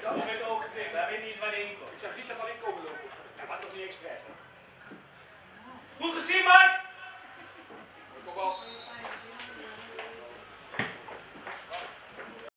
Dat werd ook gedicht, daar weet niet eens waar hij in komt. Ik zag Richard al inkomen lopen. Hij was toch niet expres?